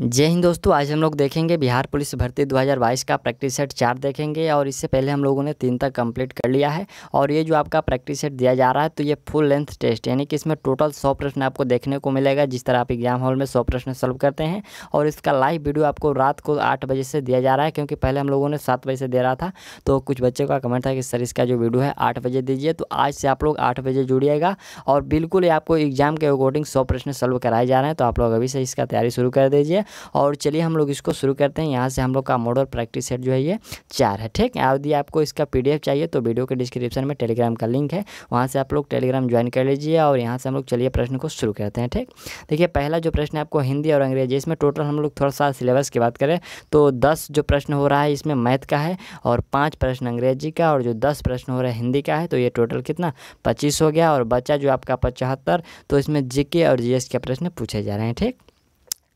जय हिंद दोस्तों, आज हम लोग देखेंगे बिहार पुलिस भर्ती 2022 का प्रैक्टिस सेट चार देखेंगे और इससे पहले हम लोगों ने तीन तक कंप्लीट कर लिया है और ये जो आपका प्रैक्टिस सेट दिया जा रहा है तो ये फुल लेंथ टेस्ट, यानी कि इसमें टोटल सौ प्रश्न आपको देखने को मिलेगा, जिस तरह आप एग्ज़ाम हॉल में सौ प्रश्न सॉल्व करते हैं और इसका लाइव वीडियो आपको रात को आठ बजे से दिया जा रहा है, क्योंकि पहले हम लोगों ने सात बजे से दे रहा था तो कुछ बच्चों का कमेंट था कि, सर, इसका जो वीडियो है आठ बजे दीजिए। तो आज से आप लोग आठ बजे जुड़िएगा और बिल्कुल आपको एग्ज़ाम के अकॉर्डिंग सौ प्रश्न सॉल्व कराए जा रहे हैं तो आप लोग अभी से इसका तैयारी शुरू कर दीजिए। और चलिए हम लोग इसको शुरू करते हैं। यहाँ से हम लोग का मॉडल प्रैक्टिस सेट जो है ये चार है, ठीक है? यदि आपको इसका पीडीएफ चाहिए तो वीडियो के डिस्क्रिप्शन में टेलीग्राम का लिंक है। वहाँ से आप लोग टेलीग्राम ज्वाइन कर लीजिए और यहाँ से हम लोग चलिए प्रश्न को शुरू करते हैं, ठीक? देखिए, पहला जो प्रश्न है आपको हिंदी और अंग्रेज़ी, इसमें टोटल हम लोग थोड़ा सा सिलेबस की बात करें तो दस जो प्रश्न हो रहा है इसमें मैथ का है और पाँच प्रश्न अंग्रेज़ी का और जो दस प्रश्न हो रहा है हिंदी का है तो ये टोटल कितना? पच्चीस हो गया और बच्चा जो आपका पचहत्तर तो इसमें जीके और जीएस के प्रश्न पूछे जा रहे हैं, ठीक?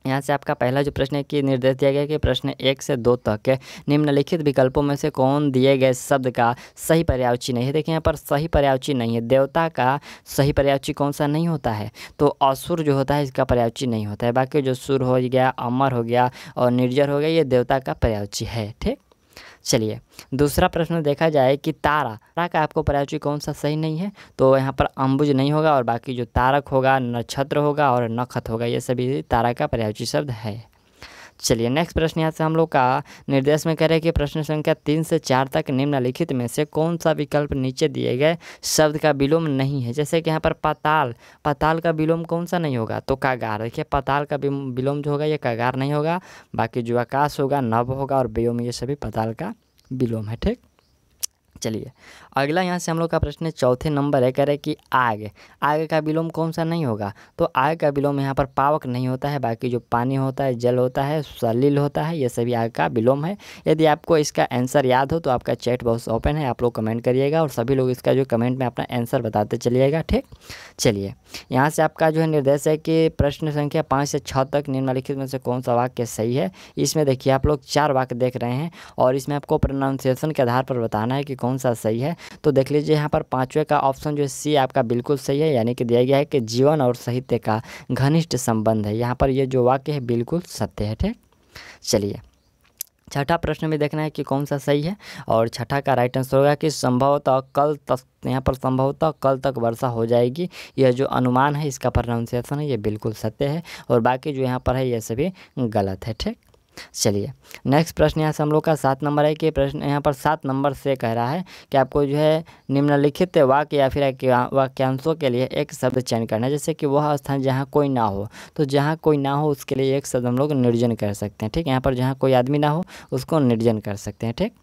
यहाँ से आपका पहला जो प्रश्न है कि निर्देश दिया गया कि प्रश्न एक से दो तक के निम्नलिखित विकल्पों में से कौन दिए गए शब्द का सही पर्यावची नहीं है? देखिए, यहाँ पर सही पर्यावची नहीं है। देवता का सही पर्यावची कौन सा नहीं होता है? तो असुर जो होता है, इसका पर्यावची नहीं होता है। बाकी जो सुर हो गया, अमर हो गया और निर्जर हो गया, ये देवता का पर्यावची है। ठीक? चलिए, दूसरा प्रश्न देखा जाए कि तारा तारा का आपको पर्यायची कौन सा सही नहीं है? तो यहाँ पर अम्बुज नहीं होगा और बाकी जो तारक होगा, नक्षत्र होगा और नखत होगा, ये सभी तारा का पर्यायची शब्द है। चलिए नेक्स्ट प्रश्न यहाँ से हम लोग का निर्देश में करें कि प्रश्न संख्या तीन से चार तक निम्नलिखित में से कौन सा विकल्प नीचे दिए गए शब्द का विलोम नहीं है? जैसे कि यहाँ पर पताल पताल का विलोम कौन सा नहीं होगा? तो कागार। देखिए, पताल का विलोम जो होगा, ये कागार नहीं होगा, बाकी जो आकाश होगा नव होगा और व्योम, ये सभी पताल का विलोम है, ठीक? चलिए। अगला यहाँ से हम लोग का प्रश्न चौथे नंबर है, कह रहे कि आग। आग का विलोम कौन सा नहीं होगा? तो आग का विलोम यहाँ पर पावक नहीं होता है, बाकी जो पानी होता है, जल होता है, सलील होता है, ये सभी आग का विलोम है। यदि आपको इसका आंसर याद हो तो आपका चैट बॉक्स ओपन है, आप लोग कमेंट करिएगा और सभी लोग इसका जो कमेंट में अपना आंसर बताते चलिएगा, ठीक? चलिए, यहाँ से आपका जो है निर्देश है कि प्रश्न संख्या पाँच से छः तक निम्नलिखित में से कौन सा वाक्य सही है? इसमें देखिए, आप लोग चार वाक्य देख रहे हैं और इसमें आपको प्रोनाउंसिएशन के आधार पर बताना है कि कौन सा सही है। तो देख लीजिए यहाँ पर पाँचवें का ऑप्शन जो है सी आपका बिल्कुल सही है, यानी कि दिया गया है कि जीवन और साहित्य का घनिष्ठ संबंध है। यहाँ पर ये जो वाक्य है, बिल्कुल सत्य है, ठीक? चलिए, छठा प्रश्न में देखना है कि कौन सा सही है, और छठा का राइट आंसर होगा कि संभवतः कल तक, यहाँ पर संभवतः कल तक वर्षा हो जाएगी। यह जो अनुमान है, इसका प्रोनाउंसिएशन है, ये बिल्कुल सत्य है, और बाकी जो यहाँ पर है यह सभी गलत है, ठीक? चलिए नेक्स्ट प्रश्न यहाँ से हम लोग का सात नंबर है कि प्रश्न यहाँ पर सात नंबर से कह रहा है कि आपको जो है निम्नलिखित वाक्य या फिर वाक्यांशों के लिए एक शब्द चयन करना है, जैसे कि वह स्थान जहाँ कोई ना हो। तो जहाँ कोई ना हो, उसके लिए एक शब्द हम लोग निर्जन कर सकते हैं, ठीक यहाँ पर जहाँ कोई आदमी ना हो, उसको निर्जन कर सकते हैं, ठीक?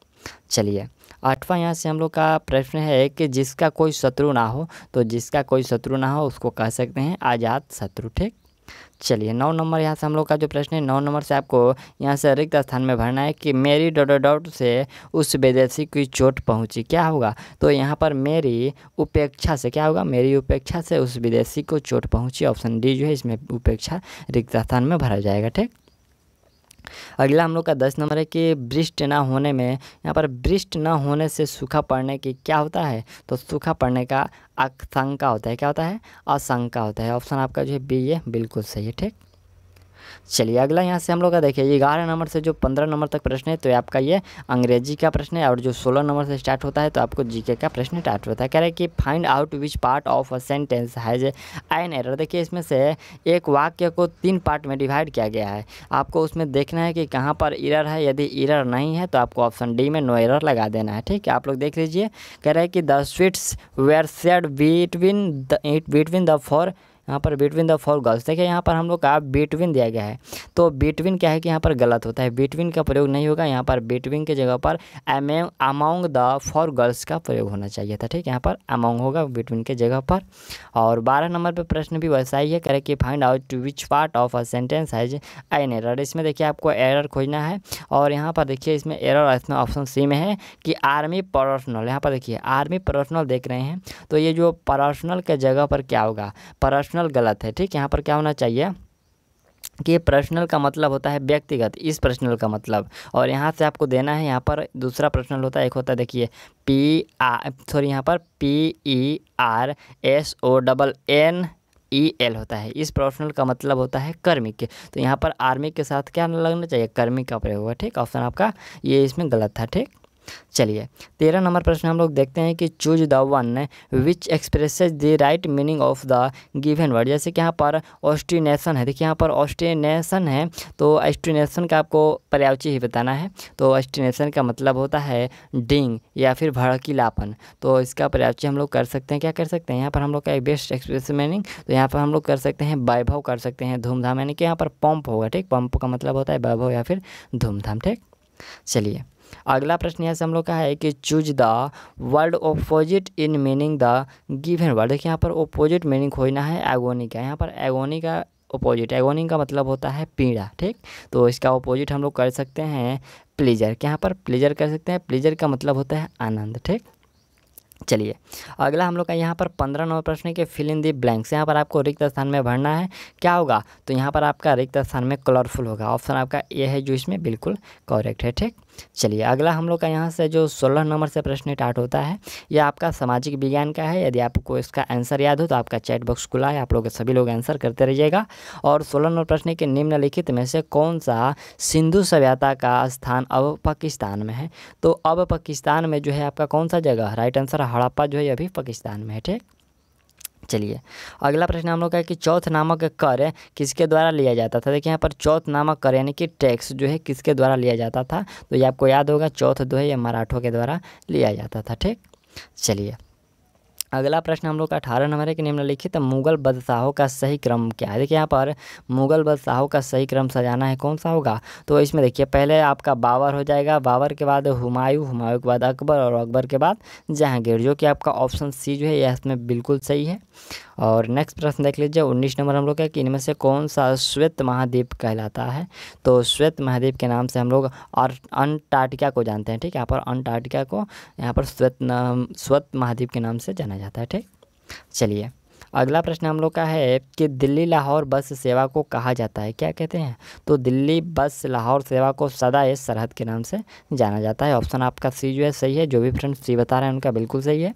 चलिए, आठवां यहाँ से हम लोग का प्रश्न है कि जिसका कोई शत्रु ना हो तो जिसका कोई शत्रु ना हो, उसको कह सकते हैं आज़ाद शत्रु, ठीक? चलिए, नौ नंबर यहाँ से हम लोग का जो प्रश्न है, नौ नंबर से आपको यहाँ से रिक्त स्थान में भरना है कि मेरी डॉट डॉट से उस विदेशी की चोट पहुँची, क्या होगा? तो यहाँ पर मेरी उपेक्षा से क्या होगा? मेरी उपेक्षा से उस विदेशी को चोट पहुँची, ऑप्शन डी जो है इसमें उपेक्षा रिक्त स्थान में भरा जाएगा, ठीक? अगला हम लोग का दस नंबर है कि वृष्ट ना होने में, यहाँ पर वृष्ट ना होने से सूखा पड़ने की क्या होता है? तो सूखा पड़ने का आशंका होता है। क्या होता है? आशंका होता है। ऑप्शन आपका जो है बी ये बिल्कुल सही है, ठीक? चलिए, अगला यहाँ से हम लोग का देखिए ग्यारह नंबर से जो पंद्रह नंबर तक प्रश्न है तो आपका ये अंग्रेज़ी का प्रश्न है, और जो सोलह नंबर से स्टार्ट होता है तो आपको जीके का प्रश्न स्टार्ट होता है। कह रहे हैं कि find out which part of a sentence has an error देखिए, इसमें से एक वाक्य को तीन पार्ट में डिवाइड किया गया है। आपको उसमें देखना है कि कहाँ पर इरर है। यदि इरर नहीं है तो आपको ऑप्शन डी में नो एरर लगा देना है, ठीक है? आप लोग देख लीजिए। कह रहे हैं कि the sweets were said between the it between the four यहाँ पर बिटवीन द फोर गर्ल्स देखिए, यहाँ पर हम लोग का बिटवीन दिया गया है। तो बिटवीन क्या है कि यहाँ पर गलत होता है। बिटवीन का प्रयोग नहीं होगा। यहाँ पर बिटवीन के जगह पर अमाउंग द फोर गर्ल्स का प्रयोग होना चाहिए था। ठीक है, यहाँ पर अमाउंग होगा बिटवीन के जगह पर। और बारह नंबर पर प्रश्न भी वैसा ही है। करे कि find out to which part of a sentence has an error इसमें देखिए आपको एरर खोजना है। और यहाँ पर देखिए, इसमें एरर इसमें ऑप्शन सी में है कि आर्मी पर्सनल यहाँ पर देखिए आर्मी पर्सनल देख रहे हैं। तो ये जो पर्सनल के जगह पर क्या होगा? पर्सनल पर्सनल गलत है, ठीक? यहाँ पर क्या होना चाहिए कि पर्सनल का मतलब होता है व्यक्तिगत, इस पर्सनल का मतलब। और यहाँ से आपको देना है, यहाँ पर दूसरा पर्सनल होता है, एक होता है, देखिए पी आर सॉरी यहाँ पर P E R S O double N E L होता है। इस प्रोफेशनल का मतलब होता है कर्मिक। तो यहाँ पर आर्मी के साथ क्या लगना चाहिए? कर्मिक का प्रयोग होगा ठीक? ऑप्शन आपका ये इसमें गलत था, ठीक? चलिए, तेरह नंबर प्रश्न हम लोग देखते हैं कि choose the one which expresses the right meaning of the given word जैसे कि यहाँ पर ऑस्टिनेशन है, देखिए यहाँ पर ऑस्टिनेशन है तो ऑस्टिनेशन का आपको पर्यावची ही बताना है तो ऑस्टिनेशन का मतलब होता है डिंग या फिर भड़कीलापन। तो इसका पर्यावची हम लोग कर सकते हैं, क्या कर सकते हैं? यहाँ पर हम लोग का एक बेस्ट एक्सप्रेस मीनिंग तो यहाँ पर हम लोग कर सकते हैं वैभव कर सकते हैं धूमधाम, यानी कि यहाँ पर पंप होगा, ठीक? पंप का मतलब होता है वैभव या फिर धूमधाम, ठीक? चलिए अगला प्रश्न यहाँ से हम लोग का है कि choose the word opposite in meaning the given word देखिए, यहाँ पर ऑपोजिट मीनिंग खोजना है एगोनी का। यहाँ पर एगोनी का ओपोजिट एगोनी का मतलब होता है पीड़ा, ठीक? तो इसका ओपोजिट हम लोग कर सकते हैं प्लीजर यहाँ पर प्लेजर कर सकते हैं प्लीजर का मतलब होता है आनंद, ठीक? चलिए, अगला हम लोग का यहाँ पर पंद्रह नंबर प्रश्न के फिल इन दी ब्लैंक्स यहाँ पर आपको रिक्त स्थान में भरना है, क्या होगा? तो यहाँ पर आपका रिक्त स्थान में कलरफुल होगा। ऑप्शन आपका ये है, जो इसमें बिल्कुल करेक्ट है, ठीक? चलिए, अगला हम लोग का यहाँ से जो सोलह नंबर से प्रश्न स्टार्ट होता है, यह आपका सामाजिक विज्ञान का है। यदि आपको इसका आंसर याद हो तो आपका चैट बॉक्स खुला है, आप लोग सभी लोग आंसर करते रहिएगा। और सोलह नंबर प्रश्न के निम्नलिखित में से कौन सा सिंधु सभ्यता का स्थान अब पाकिस्तान में है? तो अब पाकिस्तान में जो है आपका कौन सा जगह? राइट आंसर हड़प्पा, जो है अभी पाकिस्तान में है, ठीक? चलिए। अगला प्रश्न हम लोग का है कि चौथ नामक कर किसके द्वारा लिया जाता था? देखिए यहाँ पर चौथ नामक कर यानी कि टैक्स जो है किसके द्वारा लिया जाता था? तो ये आपको याद होगा, चौथ जो है ये मराठों के द्वारा लिया जाता था, ठीक? चलिए। अगला प्रश्न हम लोग का अठारह नंबर है कि निम्नलिखित मुगल बादशाहों का सही क्रम क्या है? देखिए यहाँ पर मुगल बादशाहों का सही क्रम सजाना है, कौन सा होगा? तो इसमें देखिए, पहले आपका बाबर हो जाएगा। बाबर के बाद हुमायूं हुमायूं के बाद अकबर और अकबर के बाद जहांगीर, जो कि आपका ऑप्शन सी जो है, यह इसमें बिल्कुल सही है। और नेक्स्ट प्रश्न देख लीजिए, उन्नीस नंबर हम लोग का कि इनमें से कौन सा श्वेत महाद्वीप कहलाता है? तो श्वेत महाद्वीप के नाम से हम लोग और अंटार्कटिका को जानते हैं, ठीक है? यहाँ पर अंटार्कटिका को, यहाँ पर श्वेत श्वेत महाद्वीप के नाम से जाना जाता है, ठीक? चलिए। अगला प्रश्न हम लोग का है कि दिल्ली लाहौर बस सेवा को कहा जाता है, क्या कहते हैं? तो दिल्ली बस लाहौर सेवा को सदा ए सरहद के नाम से जाना जाता है। ऑप्शन आपका सी जो है, सही है। जो भी फ्रेंड सी बता रहे हैं, उनका बिल्कुल सही है।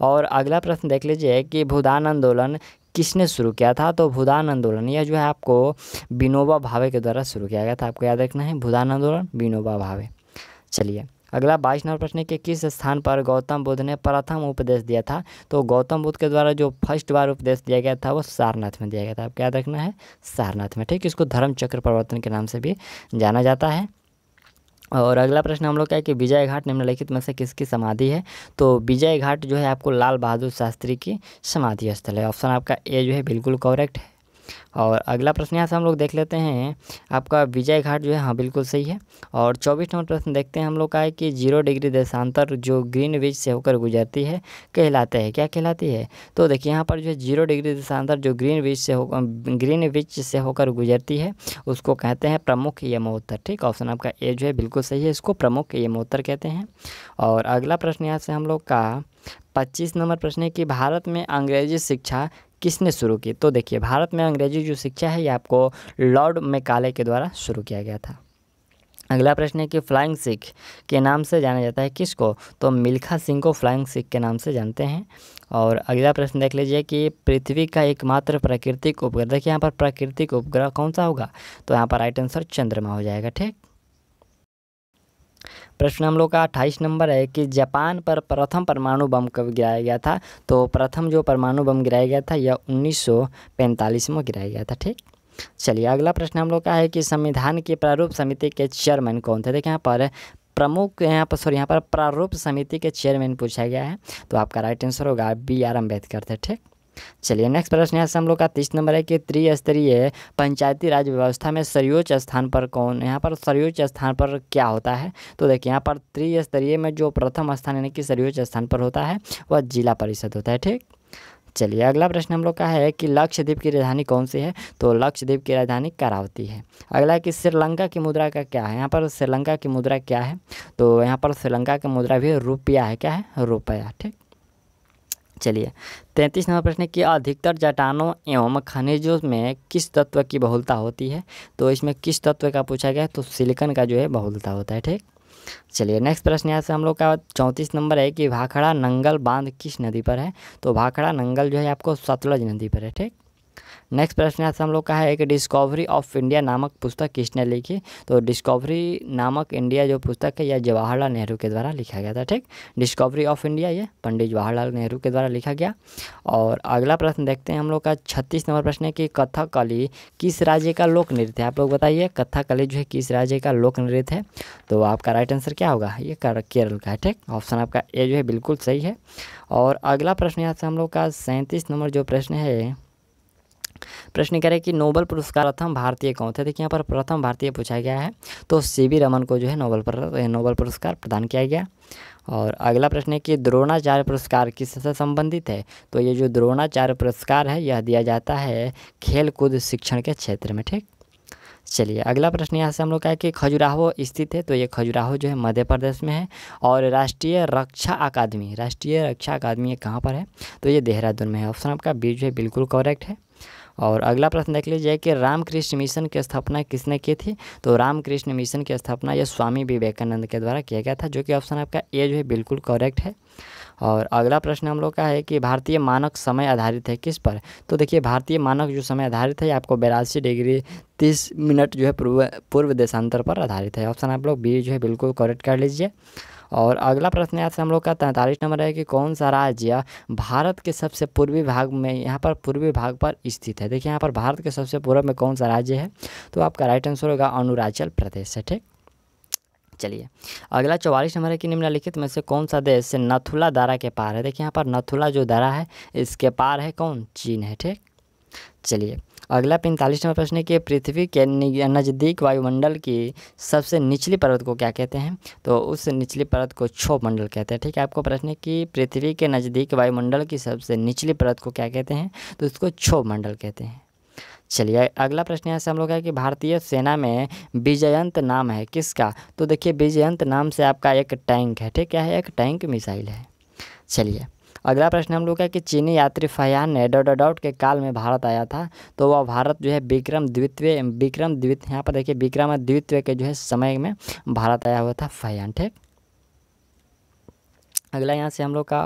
और अगला प्रश्न देख लीजिए कि भूदान आंदोलन किसने शुरू किया था? तो भूदान आंदोलन, यह जो है आपको विनोबा भावे के द्वारा शुरू किया गया था। आपको याद रखना है, भूदान आंदोलन विनोबा भावे। चलिए। अगला बाईस नंबर प्रश्न है कि किस स्थान पर गौतम बुद्ध ने प्रथम उपदेश दिया था? तो गौतम बुद्ध के द्वारा जो फ़र्स्ट बार उपदेश दिया गया था, वो सारनाथ में दिया गया था। आपको याद रखना है? सारनाथ में, ठीक? इसको धर्म चक्र परिवर्तन के नाम से भी जाना जाता है। और अगला प्रश्न हम लोग का है कि विजय घाट निम्नलिखित में से किसकी समाधि है? तो विजय घाट जो है आपको लाल बहादुर शास्त्री की समाधि स्थल है। ऑप्शन आपका ए जो है, बिल्कुल करेक्ट है। और अगला प्रश्न यहाँ से हम लोग देख लेते हैं, आपका विजय घाट जो है हाँ बिल्कुल सही है। और चौबीस नंबर प्रश्न देखते हैं हम लोग का है कि ज़ीरो डिग्री देशांतर जो ग्रीन विच से होकर गुजरती है, कहलाते हैं, क्या कहलाती है? तो देखिए, यहाँ पर जो है, ज़ीरो डिग्री देशांतर जो ग्रीन विच से हो, ग्रीन विच से होकर गुजरती है, उसको कहते हैं प्रमुख यमोत्तर, ठीक? ऑप्शन आपका ए जो है, बिल्कुल सही है, इसको प्रमुख यमोत्तर कहते हैं। और अगला प्रश्न यहाँ से हम लोग का पच्चीस नंबर प्रश्न है कि भारत में अंग्रेज़ी शिक्षा किसने शुरू की? तो देखिए, भारत में अंग्रेज़ी जो शिक्षा है, ये आपको लॉर्ड मेकाले के द्वारा शुरू किया गया था। अगला प्रश्न है कि फ्लाइंग सिख के नाम से जाना जाता है किसको? तो मिल्खा सिंह को फ्लाइंग सिख के नाम से जानते हैं। और अगला प्रश्न देख लीजिए कि पृथ्वी का एकमात्र प्राकृतिक उपग्रह, देखिए यहाँ पर प्राकृतिक उपग्रह कौन सा होगा? तो यहाँ पर राइट आंसर चंद्रमा हो जाएगा, ठीक? प्रश्न हम लोग का अट्ठाईस नंबर है कि जापान पर प्रथम परमाणु बम कब गिराया गया था? तो प्रथम जो परमाणु बम गिराया गया था, यह उन्नीस सौ पैंतालीस में गिराया गया था, ठीक? चलिए, अगला प्रश्न हम लोग का है कि संविधान की प्रारूप समिति के चेयरमैन कौन थे? देखिए, यहाँ पर प्रमुख यहाँ पर, सॉरी, यहाँ पर प्रारूप समिति के चेयरमैन पूछा गया है। तो आपका राइट आंसर होगा बी आर अंबेडकर थे, ठीक? चलिए नेक्स्ट प्रश्न यहाँ से हम लोग का तीस नंबर है कि त्रिस्तरीय पंचायती राज व्यवस्था में सर्वोच्च स्थान पर कौन, यहाँ पर सर्वोच्च स्थान पर क्या होता है? तो देखिए, यहाँ पर त्रिस्तरीय में जो प्रथम स्थान यानी कि सर्वोच्च स्थान पर होता है, वह जिला परिषद होता है, ठीक? चलिए, अगला प्रश्न हम लोग का है कि लक्षद्वीप की राजधानी कौन सी है? तो लक्षद्वीप की राजधानी करावती है। अगला कि श्रीलंका की मुद्रा का क्या है? यहाँ पर श्रीलंका की मुद्रा क्या है? तो यहाँ पर श्रीलंका की मुद्रा भी रुपया है, क्या है? रुपया, ठीक? चलिए। तैंतीस नंबर प्रश्न कि अधिकतर जटानों एवं खनिजों में किस तत्व की बहुलता होती है? तो इसमें किस तत्व का पूछा गया तो सिलिकन का जो है बहुलता होता है, ठीक? चलिए नेक्स्ट प्रश्न यहाँ से हम लोग का चौंतीस नंबर है कि भाखड़ा नंगल बाँध किस नदी पर है? तो भाखड़ा नंगल जो है आपको सतलज नदी पर है, ठीक? नेक्स्ट प्रश्न से हम लोग का है एक डिस्कवरी ऑफ़ इंडिया नामक पुस्तक किसने लिखी? तो डिस्कवरी नामक इंडिया जो पुस्तक है, यह जवाहरलाल नेहरू के द्वारा लिखा गया था, ठीक? डिस्कवरी ऑफ़ इंडिया ये पंडित जवाहरलाल नेहरू के द्वारा लिखा गया। और अगला प्रश्न देखते हैं हम लोग का, छत्तीस नंबर प्रश्न है कि कथकली किस राज्य का लोक नृत्य है? आप लोग बताइए, कथकली जो है, किस राज्य का लोक नृत्य है? तो आपका राइट आंसर क्या होगा? ये केरल का है, ठीक? ऑप्शन आपका ए जो है, बिल्कुल सही है। और अगला प्रश्न यहाँ से हम लोग का, सैंतीस नंबर जो प्रश्न है प्रश्न करें कि नोबल पुरस्कार प्रथम भारतीय कौन थे? देखिए, यहाँ पर प्रथम भारतीय पूछा गया है तो सी वी रमन को जो है नोबल पर, नोबल पुरस्कार प्रदान किया गया। और अगला प्रश्न है कि द्रोणाचार्य पुरस्कार किससे संबंधित है? तो ये जो द्रोणाचार्य पुरस्कार है, यह दिया जाता है खेल कूद शिक्षण के क्षेत्र में, ठीक? चलिए, अगला प्रश्न यहाँ से हम लोग का है कि खजुराहो स्थित है तो ये खजुराहो जो है मध्य प्रदेश में है। और राष्ट्रीय रक्षा अकादमी, राष्ट्रीय रक्षा अकादमी कहाँ पर है? तो ये देहरादून में है। ऑप्शन आपका बी जो है बिल्कुल करेक्ट है। और अगला प्रश्न देख लीजिए कि रामकृष्ण मिशन की स्थापना किसने की थी? तो रामकृष्ण मिशन की स्थापना यह स्वामी विवेकानंद के द्वारा किया गया था, जो कि ऑप्शन आपका ए जो है बिल्कुल करेक्ट है। और अगला प्रश्न हम लोग का है कि भारतीय मानक समय आधारित है किस पर? तो देखिए, भारतीय मानक जो समय आधारित है आपको बेरासी डिग्री तीस मिनट जो है पूर्व पूर्व देशांतर पर आधारित है। ऑप्शन आप लोग बी जो है बिल्कुल करेक्ट कर लीजिए। और अगला प्रश्न यहाँ से हम लोग का तैंतालीस नंबर है कि कौन सा राज्य भारत के सबसे पूर्वी भाग में, यहाँ पर पूर्वी भाग पर स्थित है? देखिए, यहाँ पर भारत के सबसे पूर्व में कौन सा राज्य है? तो आपका राइट आंसर होगा अरुणाचल प्रदेश है? ठीक चलिए, अगला चौवालीस नंबर है कि निम्नलिखित में से कौन सा देश नथुला दारा के पार है? देखिए, यहाँ पर नथुला जो दारा है, इसके पार है कौन? चीन है, ठीक? चलिए अगला पैंतालीस नंबर प्रश्न है कि पृथ्वी के नज़दीक वायुमंडल की सबसे निचली पर्वत को क्या कहते हैं? तो उस निचली पर्वत को क्षोभ मंडल कहते हैं, ठीक है? आपको प्रश्न है कि पृथ्वी के नज़दीक वायुमंडल की सबसे निचली पर्वत को क्या कहते हैं? तो उसको क्षोभ मंडल कहते हैं। चलिए, अगला प्रश्न यहाँ से हम लोग है कि भारतीय सेना में विजयंत नाम है किसका? तो देखिए, विजयंत नाम से आपका एक टैंक है, ठीक है? एक टैंक मिसाइल है। चलिए अगला प्रश्न हम लोग का कि चीनी यात्री फयान ने डॉट डॉट के काल में भारत आया था तो वह भारत जो है विक्रम द्वितीय विक्रम द्वितीय, यहाँ पर देखिए विक्रम द्वितीय के जो है समय में भारत आया हुआ था फयान, ठीक? अगला यहाँ से हम लोग का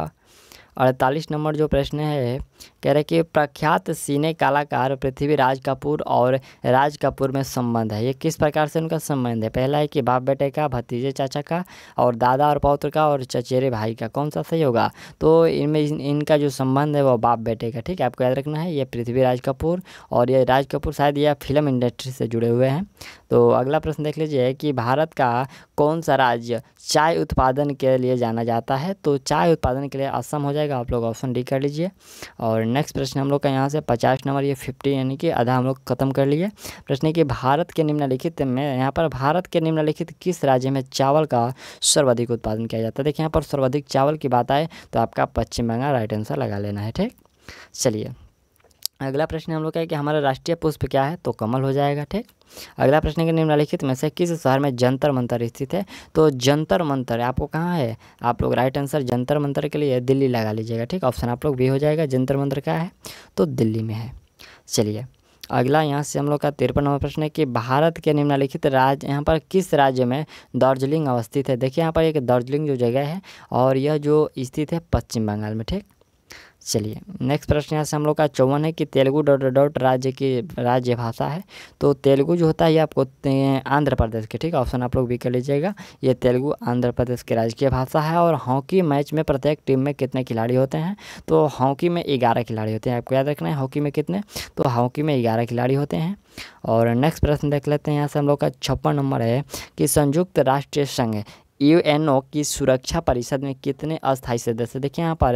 अड़तालीस नंबर जो प्रश्न है कह रहे कि प्रख्यात सीने कलाकार पृथ्वीराज कपूर और राज कपूर में संबंध है। ये किस प्रकार से उनका संबंध है? पहला है कि बाप बेटे का, भतीजे चाचा का और दादा और पौत्र का और चचेरे भाई का कौन सा सही होगा? तो इनमें इनका जो संबंध है वो बाप बेटे का, ठीक है? आपको याद रखना है, ये पृथ्वीराज कपूर और ये राज कपूर शायद यह फ़िल्म इंडस्ट्री से जुड़े हुए हैं। तो अगला प्रश्न देख लीजिए कि भारत का कौन सा राज्य चाय उत्पादन के लिए जाना जाता है? तो चाय उत्पादन के लिए असम हो जाएगा। आप लोग ऑप्शन डी कर लीजिए और नेक्स्ट प्रश्न हम लोग का यहाँ से पचास नंबर, ये फिफ्टी यानी कि आधा हम लोग खत्म कर लिए। प्रश्न है कि भारत के निम्नलिखित में यहाँ पर भारत के निम्नलिखित किस राज्य में चावल का सर्वाधिक उत्पादन किया जाता है? देखिए यहाँ पर सर्वाधिक चावल की बात आए तो आपका पश्चिम बंगाल राइट आंसर लगा लेना है, ठीक? चलिए अगला प्रश्न हम लोग का है कि हमारा राष्ट्रीय पुष्प क्या है? तो कमल हो जाएगा, ठीक? अगला प्रश्न के निम्नलिखित में से किस शहर में जंतर मंतर स्थित है? तो जंतर मंतर आपको कहाँ है? आप लोग राइट आंसर जंतर मंतर के लिए दिल्ली लगा लीजिएगा, ठीक? ऑप्शन आप लोग भी हो जाएगा, जंतर मंतर क्या है? तो दिल्ली में है। चलिए, अगला यहाँ से हम लोग का तिरपन नंबर प्रश्न है कि भारत के निम्नलिखित राज्य, यहाँ पर किस राज्य में दार्जिलिंग अवस्थित है? देखिए यहाँ पर एक दार्जिलिंग जो जगह है और यह जो स्थित है पश्चिम बंगाल में, ठीक? चलिए नेक्स्ट प्रश्न यहाँ से हम लोग का चौवन है कि तेलुगु डॉट डॉट राज्य की राज्य भाषा है। तो तेलुगु जो होता है ये आपको आंध्र प्रदेश के, ठीक है? ऑप्शन आप लोग भी कर लीजिएगा। ये तेलुगु आंध्र प्रदेश की राजकीय भाषा है और हॉकी मैच में प्रत्येक टीम में कितने खिलाड़ी होते हैं? तो हॉकी में ग्यारह खिलाड़ी होते हैं। आपको याद रखना है हॉकी में कितने? तो हॉकी में ग्यारह खिलाड़ी होते हैं। और नेक्स्ट प्रश्न देख लेते हैं यहाँ से हम लोग का छप्पन नंबर है कि संयुक्त राष्ट्रीय संघ यूएनओ की सुरक्षा परिषद में कितने अस्थायी सदस्य? देखिए यहाँ पर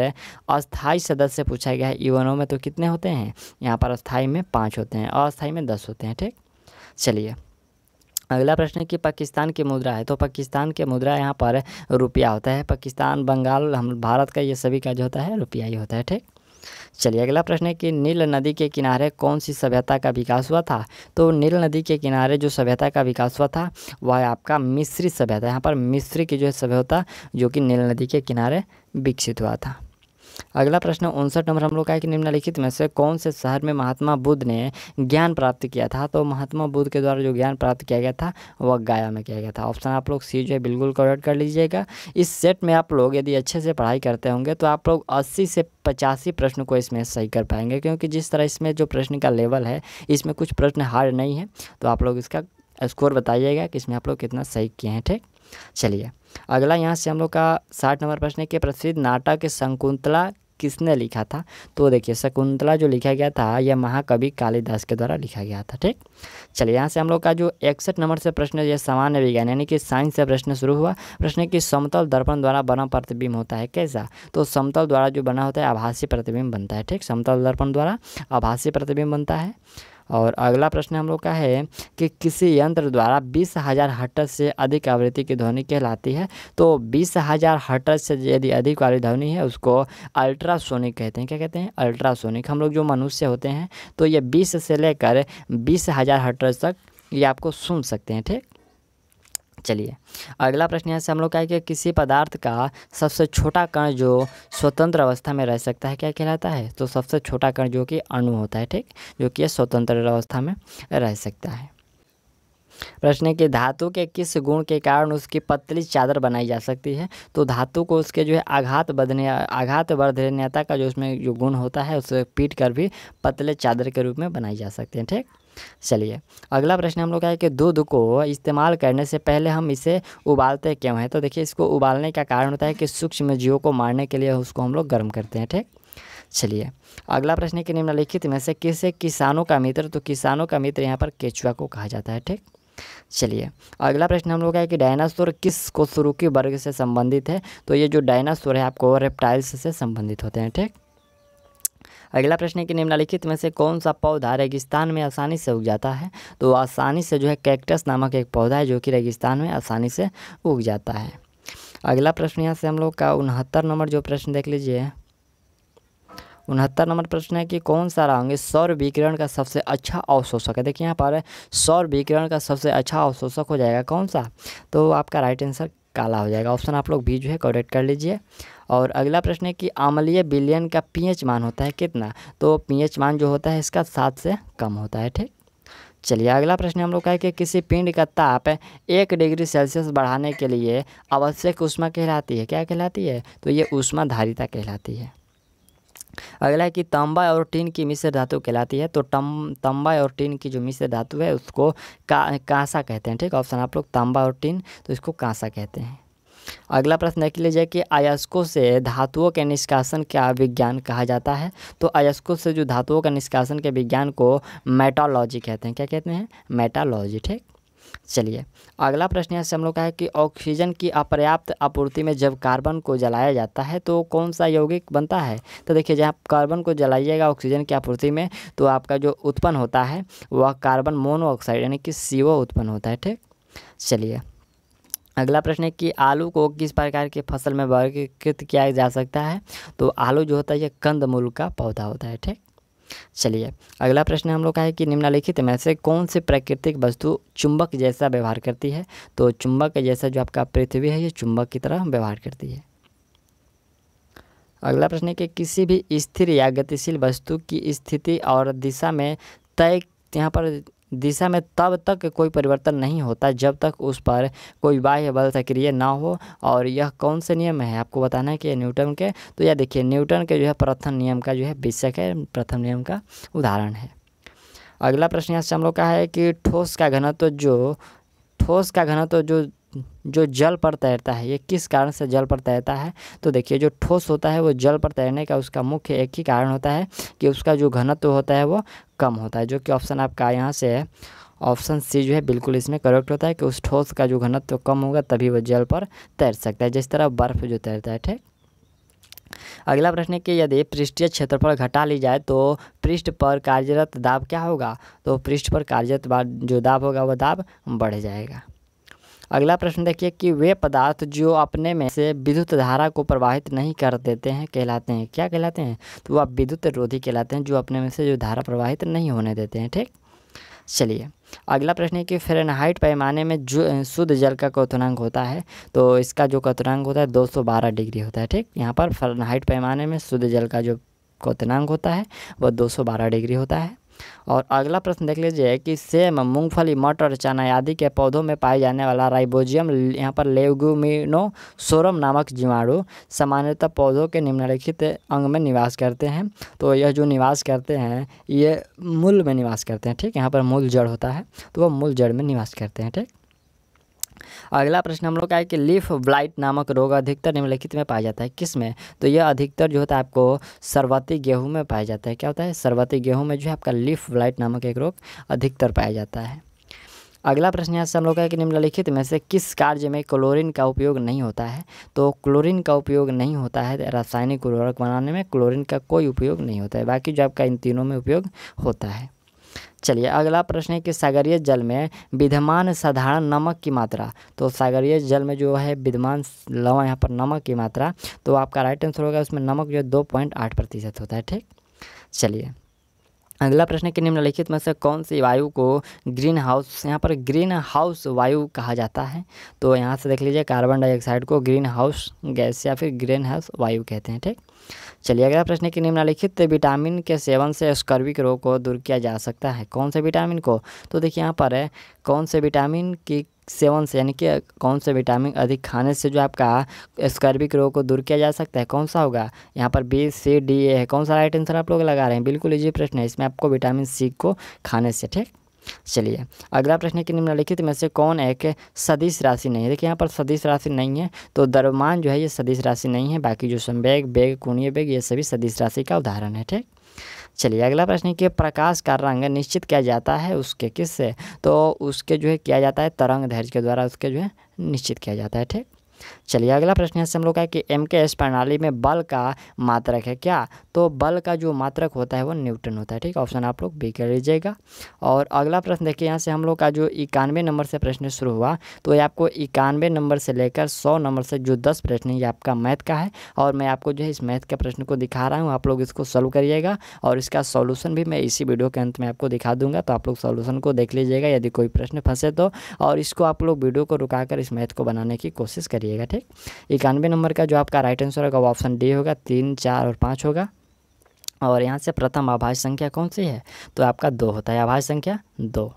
अस्थायी सदस्य पूछा गया है यूएनओ में तो कितने होते हैं? यहाँ पर अस्थाई में पाँच होते हैं अस्थाई में दस होते हैं, ठीक? चलिए, अगला प्रश्न है कि पाकिस्तान की मुद्रा है तो पाकिस्तान की मुद्रा यहाँ पर रुपया होता है, पाकिस्तान, बंगाल, हम, भारत का ये सभी का जो होता है, रुपया ही होता है, ठीक? चलिए, अगला प्रश्न है कि नील नदी के किनारे कौन सी सभ्यता का विकास हुआ था? तो नील नदी के किनारे जो सभ्यता का विकास हुआ था, वह आपका मिस्री सभ्यता। यहाँ पर मिस्री की जो है सभ्यता, जो कि नील नदी के किनारे विकसित हुआ था। अगला प्रश्न उनसठ नंबर हम लोग का है कि निम्नलिखित में से कौन से शहर में महात्मा बुद्ध ने ज्ञान प्राप्त किया था? तो महात्मा बुद्ध के द्वारा जो ज्ञान प्राप्त किया गया था, वह गया में किया गया था। ऑप्शन आप लोग सी जो है बिल्कुल करेक्ट कर लीजिएगा। इस सेट में आप लोग यदि अच्छे से पढ़ाई करते होंगे तो आप लोग अस्सी से पचासी प्रश्न को इसमें सही कर पाएँगे, क्योंकि जिस तरह इसमें जो प्रश्न का लेवल है, इसमें कुछ प्रश्न हार्ड नहीं है। तो आप लोग इसका स्कोर बताइएगा कि इसमें आप लोग कितना सही किए हैं, ठीक? चलिए। अगला यहाँ से हम लोग का साठ नंबर प्रश्न है कि प्रसिद्ध नाटक शकुंतला किसने लिखा था? तो देखिए, शकुंतला जो लिखा गया था, यह महाकवि कालिदास के द्वारा लिखा गया था, ठीक? चलिए, यहाँ से हम लोग का जो इकसठ नंबर से प्रश्न यह सामान्य विज्ञान, यानी कि साइंस से प्रश्न शुरू हुआ। प्रश्न कि समतल दर्पण द्वारा बना प्रतिबिंब होता है कैसा? तो समतल द्वारा जो बना होता है, आभासी प्रतिबिंब बनता है, ठीक? समतल दर्पण द्वारा आभासी प्रतिबिंब बनता है। और अगला प्रश्न हम लोग का है कि किसी यंत्र द्वारा बीस हज़ार हटर से अधिक आवृत्ति की ध्वनि कहलाती है? तो बीस हज़ार हटर से यदि अधिक वाली ध्वनि है, उसको अल्ट्रासोनिक कहते हैं। क्या कहते हैं? अल्ट्रासोनिक। हम लोग जो मनुष्य होते हैं तो ये बीस से लेकर बीस हज़ार हटर तक ये आपको सुन सकते हैं, ठीक? चलिए। अगला प्रश्न यहाँ से हम लोग का है कि किसी पदार्थ का सबसे छोटा कण जो स्वतंत्र अवस्था में रह सकता है, क्या कहलाता है? तो सबसे छोटा कण जो कि अणु होता है, ठीक? जो कि स्वतंत्र अवस्था में रह सकता है। प्रश्न है कि धातु के किस गुण के कारण उसकी पतली चादर बनाई जा सकती है? तो धातु को उसके जो है आघात बधने, आघात वर्धनीयता का जो उसमें जो गुण होता है, उसे पीट कर भी पतले चादर के रूप में बनाई जा सकती है, ठीक? चलिए, अगला प्रश्न हम लोग का है कि दूध को इस्तेमाल करने से पहले हम इसे उबालते क्यों हैं? तो देखिए, इसको उबालने का कारण होता है कि सूक्ष्म जीवों को मारने के लिए उसको हम लोग गर्म करते हैं, ठीक? चलिए, अगला प्रश्न है कि निम्नलिखित में से किसे किसानों का मित्र तो किसानों का मित्र यहाँ पर केचुआ को कहा जाता है, ठीक? चलिए, अगला प्रश्न हम लोग का है कि डायनासोर किस कोसरुकी वर्ग से संबंधित है? तो ये जो डायनासोर है, आपको रेप्टाइल्स से संबंधित होते हैं, ठीक? अगला प्रश्न है कि निम्नलिखित में से कौन सा पौधा रेगिस्तान में आसानी से उग जाता है? तो आसानी से जो है कैक्टस नामक एक पौधा है जो कि रेगिस्तान में आसानी से उग जाता है। अगला प्रश्न यहाँ से हम लोग का उनहत्तर नंबर जो प्रश्न देख लीजिए। उनहत्तर नंबर प्रश्न है कि कौन सा रंग सौर विकिरण का सबसे अच्छा अवशोषक है? देखिए यहाँ पर सौर विकिरण का सबसे अच्छा अवशोषक हो जाएगा कौन सा? तो आपका राइट आंसर काला हो जाएगा। ऑप्शन आप लोग भी जो है करेक्ट कर लीजिए। और अगला प्रश्न है कि आमलीय बिलियन का पीएच मान होता है कितना? तो पीएच मान जो होता है इसका सात से कम होता है, ठीक? चलिए, अगला प्रश्न हम लोग का है कि किसी पिंड का ताप एक डिग्री सेल्सियस बढ़ाने के लिए आवश्यक उष्मा कहलाती है। क्या कहलाती है? तो ये उष्मा धारिता कहलाती है। अगला है कि तांबा और टीन की मिश्र धातु कहलाती है तो टम, तांबा और टीन की जो मिश्र धातु है उसको का, कांसा कहते हैं, ठीक? ऑप्शन आप लोग तांबा और टीन तो इसको कांसा कहते हैं। अगला प्रश्न देख लीजिए कि अयस्कों से धातुओं के निष्कासन का विज्ञान कहा जाता है? तो अयस्कों से जो धातुओं का निष्कासन के विज्ञान को मेटालॉजी कहते हैं। क्या कहते हैं? मेटालॉजी ठीक? चलिए, अगला प्रश्न यहाँ से हम लोग का है कि ऑक्सीजन की अपर्याप्त आपूर्ति में जब कार्बन को जलाया जाता है तो कौन सा यौगिक बनता है? तो देखिए, जहाँ कार्बन को जलाइएगा ऑक्सीजन की आपूर्ति में तो आपका जो उत्पन्न होता है, वह कार्बन मोनोऑक्साइड यानी कि सीओ उत्पन्न होता है, ठीक? चलिए अगला प्रश्न है कि आलू को किस प्रकार की फ़सल में वर्गीकृत किया जा सकता है? तो आलू जो होता है ये कंद मूल का पौधा होता है, ठीक? चलिए, अगला प्रश्न हम लोग का है कि निम्नलिखित में से कौन सी प्राकृतिक वस्तु चुंबक जैसा व्यवहार करती है? तो चुंबक जैसा जो आपका पृथ्वी है ये चुंबक की तरह व्यवहार करती है। अगला प्रश्न है कि किसी भी स्थिर या गतिशील वस्तु की स्थिति और दिशा में तय, यहाँ पर दिशा में तब तक कोई परिवर्तन नहीं होता जब तक उस पर कोई बाह्य बल सक्रिय ना हो। और यह कौन से नियम है? आपको बताना है कि न्यूटन के तो यह देखिए, न्यूटन के जो है प्रथम नियम का जो है विषय है, प्रथम नियम का उदाहरण है। अगला प्रश्न यहाँ से हम लोग का है कि ठोस का घनत्व तो जो, ठोस का घनत्व तो जो जो जल पर तैरता है, ये किस कारण से जल पर तैरता है? तो देखिए, जो ठोस होता है वो जल पर तैरने का उसका मुख्य एक ही कारण होता है कि उसका जो घनत्व होता है वो कम होता है, जो कि ऑप्शन आपका यहाँ से है। ऑप्शन सी जो है, बिल्कुल इसमें करेक्ट होता है कि उस ठोस का जो घनत्व कम होगा तभी वो जल पर तैर सकता है, जिस तरह बर्फ़ जो तैरता है, ठीक? अगला प्रश्न है कि यदि पृष्ठीय क्षेत्रफल घटा ली जाए तो पृष्ठ पर कार्यरत दाब क्या होगा? तो पृष्ठ पर कार्यरत जो दाब होगा वह दाब बढ़ जाएगा। अगला प्रश्न देखिए कि वे पदार्थ जो अपने में से विद्युत धारा को प्रवाहित नहीं कर देते हैं, कहलाते हैं। क्या कहलाते हैं? तो वह विद्युत रोधी कहलाते हैं, जो अपने में से जो धारा प्रवाहित नहीं होने देते हैं, ठीक? चलिए, अगला प्रश्न है कि फ़ारेनहाइट पैमाने में जो शुद्ध जल का क्वथनांक होता है तो इसका जो क्वथनांक होता है 212 डिग्री होता है, ठीक? यहाँ पर फ़ारेनहाइट पैमाने में शुद्ध जल का जो क्वथनांक होता है वह 212 डिग्री होता है। और अगला प्रश्न देख लीजिए कि सेम मूंगफली, मटर, चना आदि के पौधों में पाए जाने वाला राइबोजियम, यहाँ पर लेगुमिनो सोरम नामक जीवाणु सामान्यतः पौधों के निम्नलिखित अंग में निवास करते हैं। तो यह जो निवास करते हैं, ये मूल में निवास करते हैं, ठीक? यहाँ पर मूल जड़ होता है तो वह मूल जड़ में निवास करते हैं, ठीक? अगला प्रश्न, हम लोग का है कि लीफ ब्लाइट नामक रोग अधिकतर निम्नलिखित में पाया जाता है। किसमें? तो यह अधिकतर जो होता है आपको सरवती गेहूँ में पाया जाता है। क्या होता है? सरवती गेहूँ में जो है आपका लीफ ब्लाइट नामक एक रोग अधिकतर पाया जाता है। अगला प्रश्न, यहाँ से हम लोग का है कि निम्नलिखित में से किस कार्य में क्लोरीन का उपयोग नहीं होता है? तो क्लोरीन का उपयोग नहीं होता है, रासायनिक उर्वरक बनाने में क्लोरीन का कोई उपयोग नहीं होता है। बाकी जो आपका इन तीनों में उपयोग होता है। चलिए, अगला प्रश्न है कि सागरीय जल में विद्यमान साधारण नमक की मात्रा तो सागरीय जल में जो है विद्यमान लवा, यहाँ पर नमक की मात्रा तो आपका राइट आंसर होगा, उसमें नमक जो है दो पॉइंट आठ प्रतिशत होता है, ठीक? चलिए, अगला प्रश्न है कि निम्नलिखित में से कौन सी वायु को ग्रीन हाउस यहाँ पर ग्रीन हाउस वायु कहा जाता है? तो यहाँ से देख लीजिए कार्बन डाइऑक्साइड को ग्रीन हाउस गैस या फिर ग्रीन हाउस वायु कहते हैं, ठीक? चलिए, अगला प्रश्न कि निम्नलिखित विटामिन के सेवन से स्कर्विक रोग को दूर किया जा सकता है। कौन से विटामिन को? तो देखिए, यहाँ पर है, कौन से विटामिन की सेवन से, यानी कि कौन से विटामिन अधिक खाने से जो आपका स्कर्विक रोग को दूर किया जा सकता है, कौन सा होगा? यहाँ पर बी, सी, डी, ए है। कौन सा राइट आंसर आप लोग लगा रहे हैं? बिल्कुल इजी प्रश्न है, इसमें आपको विटामिन सी को खाने से, ठीक? चलिए, अगला प्रश्न है कि निम्नलिखित में से कौन एक सदिश राशि नहीं है? देखिए, यहाँ पर सदिश राशि नहीं है तो द्रव्यमान जो है ये सदिश राशि नहीं है, बाकी जो संवेग बेग कोणीय बेग ये सभी सदिश राशि का उदाहरण है, ठीक? चलिए, अगला प्रश्न है कि प्रकाश का रंग निश्चित किया जाता है उसके किससे तो उसके जो है किया जाता है तरंग धैर्य के द्वारा उसके जो है निश्चित किया जाता है, ठीक? चलिए, अगला प्रश्न है हम लोग का है कि एम के एस प्रणाली में बल का मात्रक है क्या? तो बल का जो मात्रक होता है, वो न्यूटन होता है, ठीक ऑप्शन आप लोग बी कर लीजिएगा। और अगला प्रश्न देखिए, यहाँ से हम लोग का जो इक्यानवे नंबर से प्रश्न शुरू हुआ तो ये आपको इक्यानवे नंबर से लेकर सौ नंबर से जो दस प्रश्न ये आपका मैथ का है। और मैं आपको जो है, इस मैथ के प्रश्न को दिखा रहा हूँ, आप लोग इसको सॉल्व करिएगा। और इसका सोल्यूशन भी मैं इसी वीडियो के अंत में आपको दिखा दूँगा तो आप लोग सोल्यूशन को देख लीजिएगा, यदि कोई प्रश्न फंसे तो। और इसको आप लोग वीडियो को रुकाकर इस मैथ को बनाने की कोशिश करिएगा। ठीक? इक्यानवे नंबर का जो आपका राइट आंसर होगा वो ऑप्शन डी होगा, तीन, चार और पाँच होगा। और यहाँ से प्रथम आभाष संख्या कौन सी है? तो आपका दो होता है आभाष संख्या दो।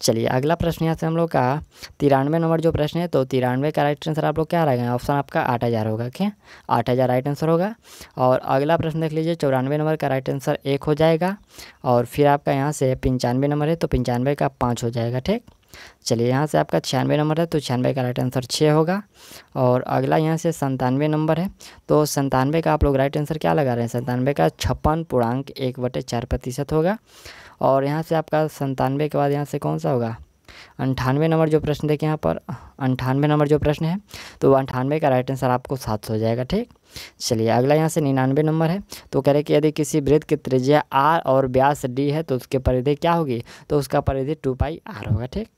चलिए, अगला प्रश्न यहाँ से हम लोग का, तिरानवे नंबर जो प्रश्न है तो तिरानवे का राइट आंसर आप लोग क्या लगाएँगे ऑप्शन आपका आठ हज़ार होगा क्या आठ हज़ार राइट आंसर होगा। और अगला प्रश्न देख लीजिए, चौरानवे नंबर का राइट आंसर एक हो जाएगा। और फिर आपका यहाँ से पंचानवे नंबर है तो पंचानवे का पाँच हो जाएगा, ठीक? चलिए यहाँ से आपका छियानवे नंबर है तो छियानवे का राइट आंसर छः होगा। और अगला यहाँ से संतानवे नंबर है तो संतानवे का आप लोग राइट आंसर क्या लगा रहे हैं? संतानवे का छप्पन पूर्णांक एक बटे चार प्रतिशत होगा। और यहाँ से आपका संतानवे के बाद यहाँ से कौन सा होगा? अंठानवे नंबर जो प्रश्न देखें यहाँ पर, अंठानवे नंबर जो प्रश्न है तो अंठानवे का राइट आंसर आपको सात सौ हो जाएगा, ठीक? चलिए अगला यहाँ से निन्यानवे नंबर है तो कह रहे कि यदि किसी वृत्त की त्रिज्या आर और व्यास डी है तो उसके परिधि क्या होगी? तो उसका परिधि टू पाई आर होगा, ठीक?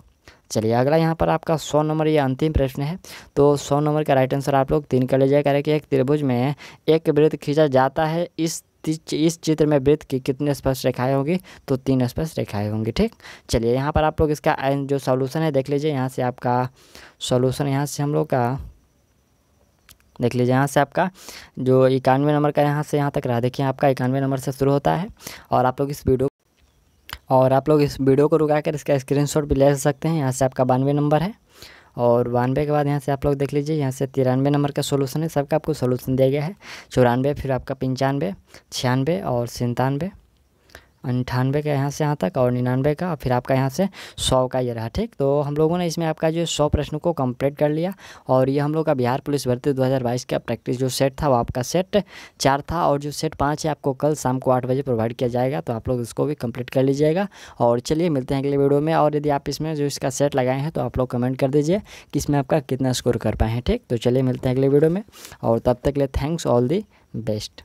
चलिए, अगला यहाँ पर आपका सौ नंबर ये अंतिम प्रश्न है। तो सौ नंबर का राइट आंसर आप लोग तीन कर लीजिए कह रहे कि एक त्रिभुज में एक वृत्त खींचा जाता है। इस इस चित्र में वृत्त की कितने स्पष्ट रेखाएँ होंगी? तो तीन स्पष्ट रेखाएँ होंगी, ठीक? चलिए, यहाँ पर आप लोग इसका जो सॉल्यूशन है देख लीजिए, यहाँ से आपका सॉल्यूशन यहाँ से हम लोग का देख लीजिए, यहाँ से आपका जो इक्यानवे नंबर का यहाँ से यहाँ तक रहा, देखिए आपका इक्यानवे नंबर से शुरू होता है। और आप लोग इस वीडियो और आप लोग इस वीडियो को रुका कर इसका स्क्रीनशॉट भी ले सकते हैं। यहाँ से आपका बानवे नंबर है। और बानवे के बाद यहाँ से आप लोग देख लीजिए, यहाँ से तिरानवे नंबर का सोल्यूशन है। सबका आपको सोल्यूशन दिया गया है। चौरानवे, फिर आपका पंचानवे, छियानवे और सन्तानवे अंठानवे का यहाँ से यहाँ तक और निन्यानवे का फिर आपका यहाँ से सौ का ये रहा, ठीक? तो हम लोगों ने इसमें आपका जो सौ प्रश्नों को कंप्लीट कर लिया, और ये हम लोग का बिहार पुलिस भर्ती 2022 का प्रैक्टिस जो सेट था, वो आपका सेट चार था, और जो सेट पाँच है, आपको कल शाम को आठ बजे प्रोवाइड किया जाएगा तो आप लोग इसको भी कंप्लीट कर लीजिएगा। और चलिए, मिलते हैं अगले वीडियो में, और यदि आप इसमें जो इसका सेट लगाए हैं तो आप लोग कमेंट कर दीजिए कि इसमें आपका कितना स्कोर कर पाए हैं, ठीक? तो चलिए, मिलते हैं अगले वीडियो में, और तब तक ले थैंक्स ऑल दी बेस्ट